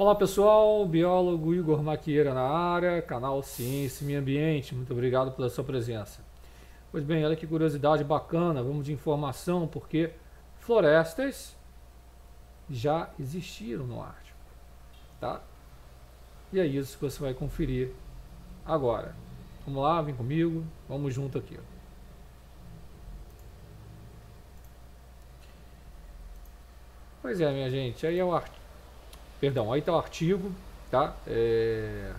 Olá pessoal, biólogo Igor Maquieira na área, canal Ciência e Meio Ambiente, muito obrigado pela sua presença. Pois bem, olha que curiosidade bacana, vamos de informação, porque florestas já existiram no Ártico, tá? E é isso que você vai conferir agora. Vamos lá, vem comigo, vamos junto aqui. Pois é, minha gente, aí é o artigo Perdão, aí está o artigo, tá? É,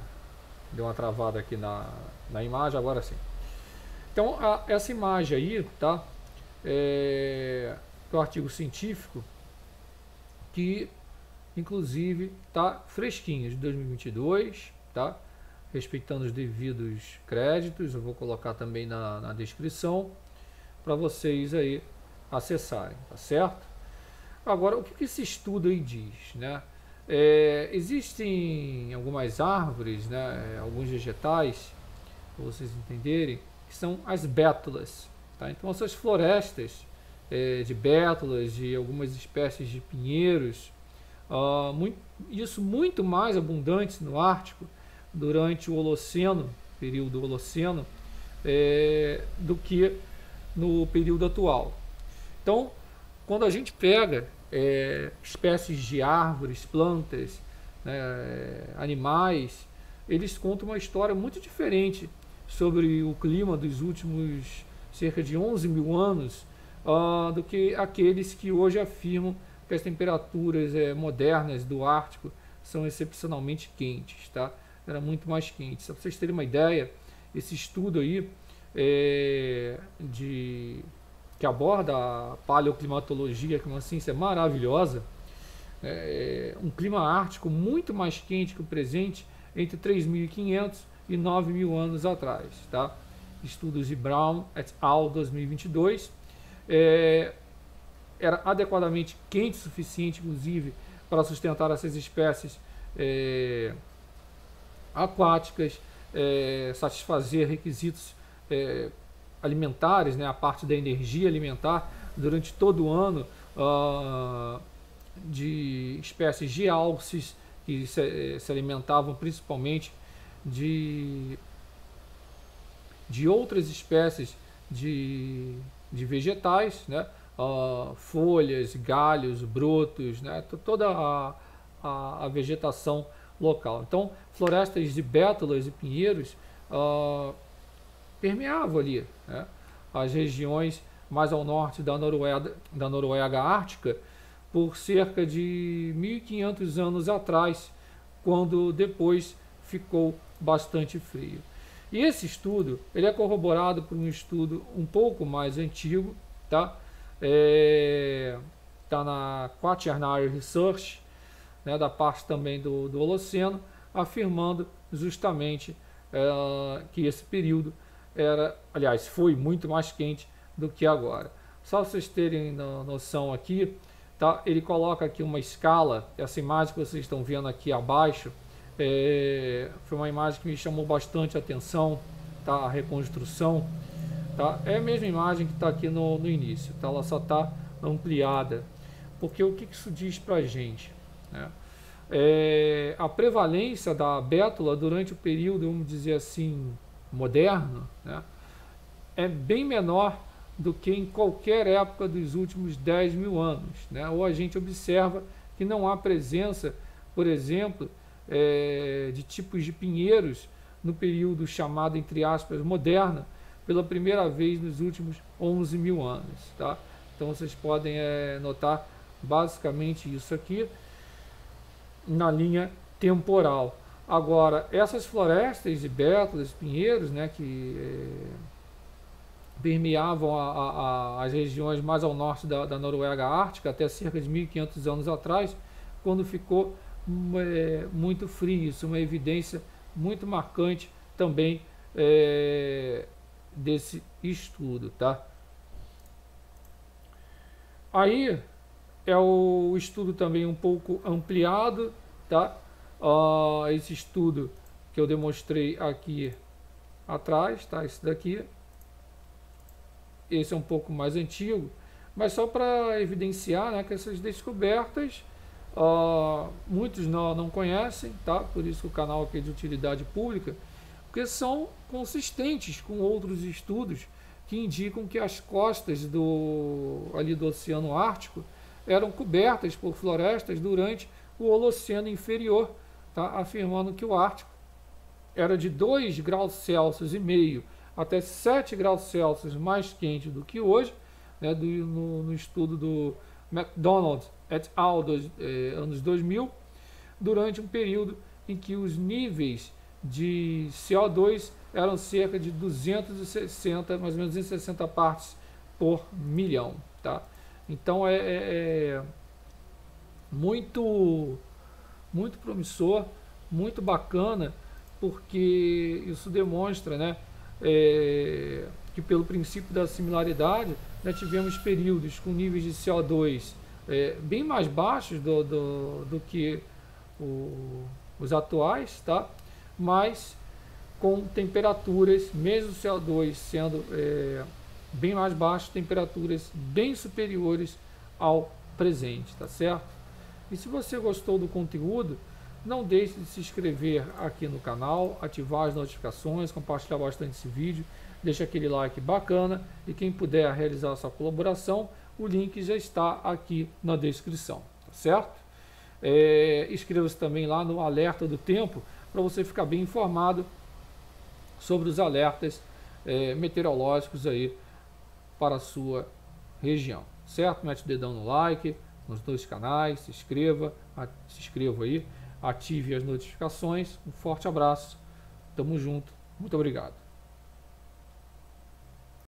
deu uma travada aqui na, na imagem, agora sim. Então, a, essa imagem aí, tá? É, um artigo científico que, inclusive, tá fresquinho, de 2022, tá? Respeitando os devidos créditos, eu vou colocar também na, na descrição para vocês aí acessarem, tá certo? Agora, o que, que esse estudo aí diz, né? É, existem algumas árvores, né, alguns vegetais, para vocês entenderem, que são as bétulas. Tá? Então, essas florestas é, de bétulas, de algumas espécies de pinheiros, uh, muito, isso muito mais abundantes no Ártico durante o Holoceno, período Holoceno, é, do que no período atual. Então, quando a gente pega é, espécies de árvores, plantas, né, animais, eles contam uma história muito diferente sobre o clima dos últimos cerca de 11 mil anos uh, do que aqueles que hoje afirmam que as temperaturas é, modernas do Ártico são excepcionalmente quentes, tá? Era muito mais quente. Só para vocês terem uma ideia, esse estudo aí é, de que aborda a paleoclimatologia, que é uma ciência maravilhosa, é um clima ártico muito mais quente que o presente entre 3.500 e 9.000 anos atrás. Tá? Estudos de Brown et al. 2022. É, era adequadamente quente o suficiente, inclusive, para sustentar essas espécies é, aquáticas, é, satisfazer requisitos é, alimentares, né, a parte da energia alimentar durante todo o ano uh, de espécies de alces que se, se, alimentavam principalmente de, de outras espécies de, de vegetais, né, uh, folhas, galhos, brotos, né, toda a, a, a, vegetação local. Então, florestas de bétulas e pinheiros uh, permeavam ali né, as regiões mais ao norte da Noruega, da Noruega Ártica por cerca de 1500 anos atrás, quando depois ficou bastante frio. E esse estudo ele é corroborado por um estudo um pouco mais antigo, tá? É, tá na Quaternary Research, né, da parte também do, do Holoceno, afirmando justamente é, que esse período era, aliás, foi muito mais quente do que agora. Só vocês terem noção aqui, tá? ele coloca aqui uma escala, essa imagem que vocês estão vendo aqui abaixo, é, foi uma imagem que me chamou bastante atenção, tá? a reconstrução. Tá? É a mesma imagem que está aqui no, no início, tá? ela só está ampliada. Porque o que isso diz para a gente? Né? É, a prevalência da bétula durante o período, vamos dizer assim, moderno, né, é bem menor do que em qualquer época dos últimos 10 mil anos. Né? Ou a gente observa que não há presença, por exemplo, é, de tipos de pinheiros no período chamado, entre aspas, moderna, pela primeira vez nos últimos 11 mil anos. Tá? Então vocês podem é, notar basicamente isso aqui na linha temporal. Agora, essas florestas de bétulas, pinheiros, né, que é, permeavam a, a, as regiões mais ao norte da, da, Noruega Ártica até cerca de 1.500 anos atrás, quando ficou é, muito frio. Isso é uma evidência muito marcante também é, desse estudo. Tá? Aí é o estudo também um pouco ampliado, tá? Uh, esse estudo que eu demonstrei aqui atrás, tá? Esse daqui. Esse é um pouco mais antigo, mas só para evidenciar né, que essas descobertas uh, muitos não, não conhecem, tá? Por isso que o canal aqui é de utilidade pública, porque são consistentes com outros estudos que indicam que as costas do, ali do Oceano Ártico eram cobertas por florestas durante o Holoceno inferior, tá? afirmando que o Ártico era de 2 graus Celsius e meio até 7 graus Celsius mais quente do que hoje, né, do, no, no, estudo do McDonald et al. dos eh, anos 2000, durante um período em que os níveis de CO2 eram cerca de 260, mais ou menos 260 partes por milhão. Tá? Então é, é, é muito, muito promissor, muito bacana, porque isso demonstra né, é, que pelo princípio da similaridade, nós tivemos períodos com níveis de CO2 é, bem mais baixos do, do, do que o, os atuais, tá? mas com temperaturas, mesmo o CO2 sendo é, bem mais baixo, temperaturas bem superiores ao presente, tá certo? E se você gostou do conteúdo, não deixe de se inscrever aqui no canal, ativar as notificações, compartilhar bastante esse vídeo, deixa aquele like bacana e quem puder realizar sua colaboração, o link já está aqui na descrição, tá certo? É, Inscreva-se também lá no Alerta do Tempo para você ficar bem informado sobre os alertas é, meteorológicos aí para a sua região, certo? Mete o dedão no like, nos dois canais, se inscreva, se inscreva aí ative as notificações. Um forte abraço, tamo junto, muito obrigado.